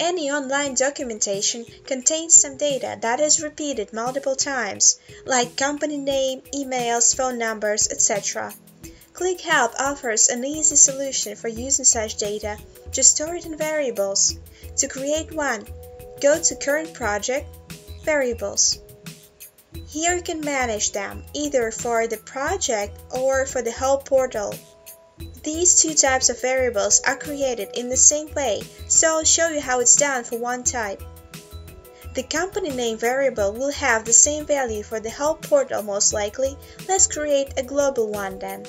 Any online documentation contains some data that is repeated multiple times, like company name, emails, phone numbers, etc. ClickHelp offers an easy solution for using such data. Just store it in variables. To create one, go to Current Project, Variables. Here you can manage them, either for the project or for the whole portal. These two types of variables are created in the same way, so I'll show you how it's done for one type. The company name variable will have the same value for the whole portal most likely. Let's create a global one then.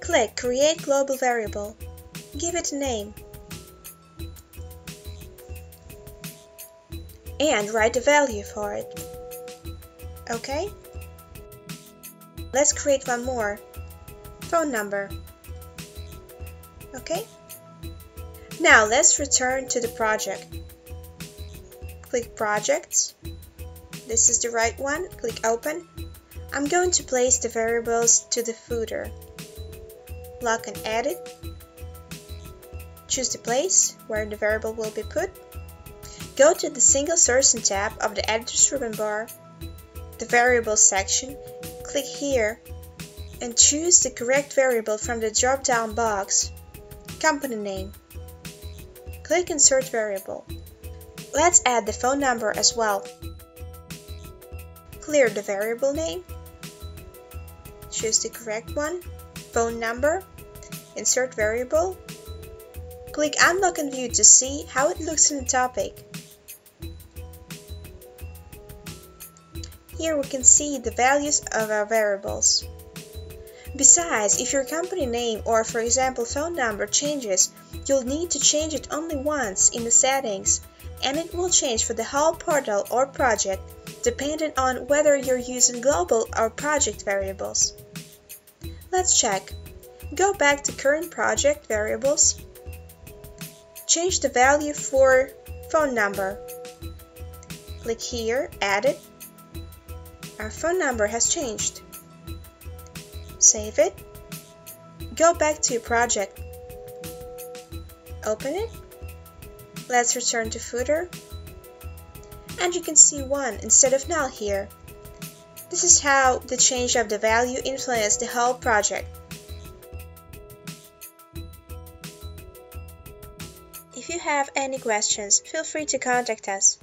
Click Create Global Variable. Give it a name. And write the value for it. OK? Let's create one more. Phone number. OK? Now let's return to the project. Click Projects. This is the right one. Click Open. I'm going to place the variables to the footer. Lock and Edit. Choose the place where the variable will be put. Go to the Single Sourcing tab of the Editor's ribbon bar the Variables section, click here and choose the correct variable from the drop-down box, Company Name. Click Insert Variable. Let's add the phone number as well. Clear the variable name, choose the correct one, phone number, insert variable, click Unlock and View to see how it looks in the topic. Here we can see the values of our variables. Besides, if your company name or for example phone number changes, you'll need to change it only once in the settings and it will change for the whole portal or project depending on whether you're using global or project variables. Let's check. Go back to current project variables. Change the value for phone number. Click here, Edit, our phone number has changed. Save it. Go back to your project. Open it. Let's return to footer. And you can see 1 instead of null here. This is how the change of the value influenced the whole project. If you have any questions, feel free to contact us.